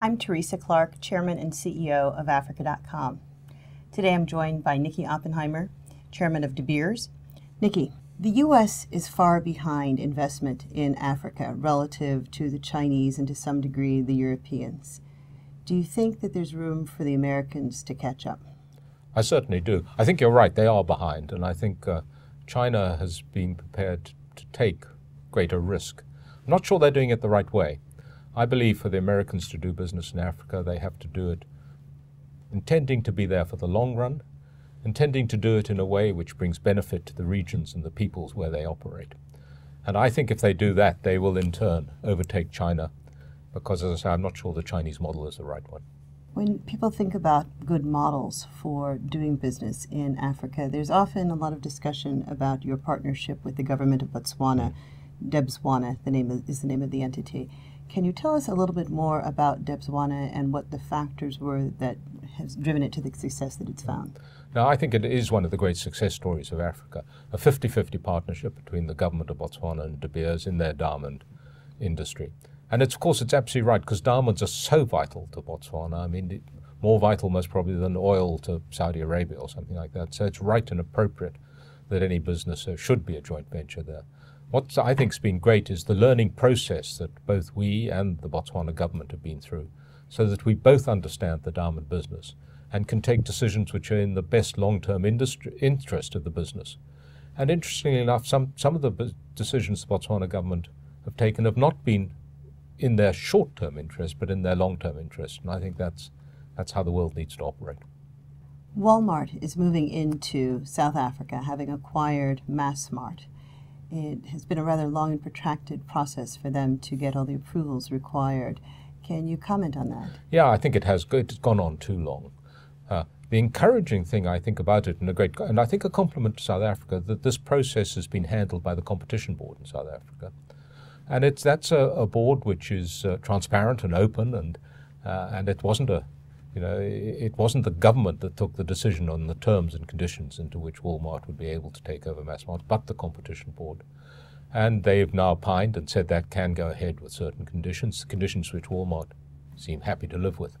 I'm Teresa Clarke, Chairman and CEO of Africa.com. Today I'm joined by Nicky Oppenheimer, Chairman of De Beers. Nicky, the U.S. is far behind investment in Africa relative to the Chinese and to some degree the Europeans. Do you think that there's room for the Americans to catch up? I certainly do. I think you're right, they are behind, and I think uh, China has been prepared to take greater risk. I'm not sure they're doing it the right way. I believe for the Americans to do business in Africa, they have to do it intending to be there for the long run, intending to do it in a way which brings benefit to the regions and the peoples where they operate. And I think if they do that, they will in turn overtake China, because as I say, I'm not sure the Chinese model is the right one. When people think about good models for doing business in Africa, there's often a lot of discussion about your partnership with the government of Botswana. Mm. Debswana, the name of, is the name of the entity. Can you tell us a little bit more about Debswana and what the factors were that has driven it to the success that it's found? Now, I think it is one of the great success stories of Africa, a 50-50 partnership between the government of Botswana and De Beers in their diamond industry. And it's, of course, it's absolutely right, because diamonds are so vital to Botswana. I mean, more vital most probably than oil to Saudi Arabia or something like that. So it's right and appropriate that any business uh, should be a joint venture there. What I think has been great is the learning process that both we and the Botswana government have been through, so that we both understand the diamond business and can take decisions which are in the best long-term interest of the business. And interestingly enough, some, some of the decisions the Botswana government have taken have not been in their short-term interest, but in their long-term interest. And I think that's, that's how the world needs to operate. Walmart is moving into South Africa, having acquired Massmart it has been a rather long and protracted process for them to get all the approvals required. Can you comment on that? Yeah, I think it has it's gone on too long. Uh, the encouraging thing I think about it, and a great, and I think a compliment to South Africa, that this process has been handled by the Competition Board in South Africa, and it's that's a, a board which is uh, transparent and open, and uh, and it wasn't a you know, it wasn't the government that took the decision on the terms and conditions into which Walmart would be able to take over Massmart, but the Competition Board. And they've now pined and said that can go ahead with certain conditions, conditions which Walmart seem happy to live with.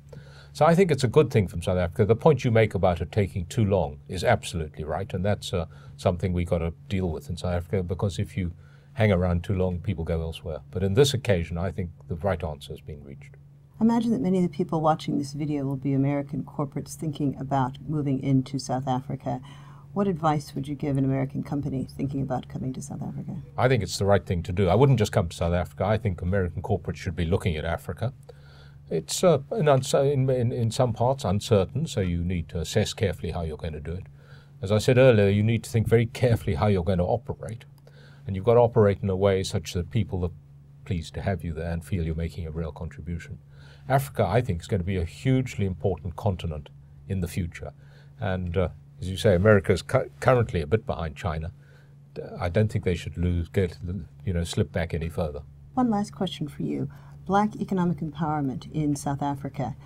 So I think it's a good thing from South Africa. The point you make about it taking too long is absolutely right, and that's uh, something we've got to deal with in South Africa because if you hang around too long, people go elsewhere. But in this occasion, I think the right answer has been reached. Imagine that many of the people watching this video will be American corporates thinking about moving into South Africa. What advice would you give an American company thinking about coming to South Africa? I think it's the right thing to do. I wouldn't just come to South Africa. I think American corporates should be looking at Africa. It's uh, in, in, in some parts uncertain, so you need to assess carefully how you're going to do it. As I said earlier, you need to think very carefully how you're going to operate. And you've got to operate in a way such that people are pleased to have you there and feel you're making a real contribution. Africa, I think, is going to be a hugely important continent in the future. And uh, as you say, America is cu currently a bit behind China. I don't think they should lose, get, you know, slip back any further. One last question for you. Black economic empowerment in South Africa.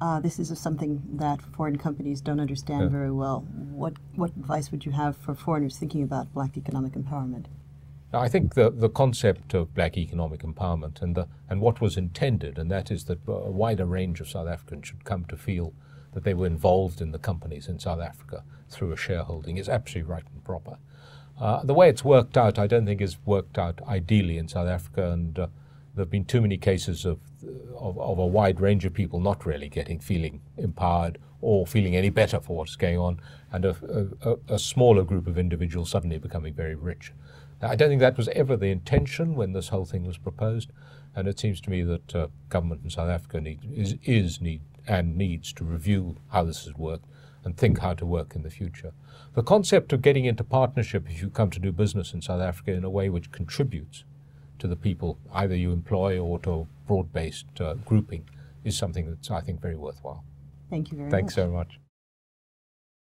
Uh, this is something that foreign companies don't understand yeah. very well. What, what advice would you have for foreigners thinking about black economic empowerment? Now, I think the, the concept of black economic empowerment and, the, and what was intended, and that is that a wider range of South Africans should come to feel that they were involved in the companies in South Africa through a shareholding is absolutely right and proper. Uh, the way it's worked out, I don't think is worked out ideally in South Africa, and uh, there have been too many cases of, of, of, a wide range of people not really getting feeling empowered or feeling any better for what's going on, and a, a, a smaller group of individuals suddenly becoming very rich. Now, I don't think that was ever the intention when this whole thing was proposed, and it seems to me that uh, government in South Africa need, is, is need, and needs to review how this has worked and think how to work in the future. The concept of getting into partnership if you come to do business in South Africa in a way which contributes to the people either you employ or to a broad-based uh, grouping is something that's, I think, very worthwhile. Thank you very Thanks much. Thanks so much.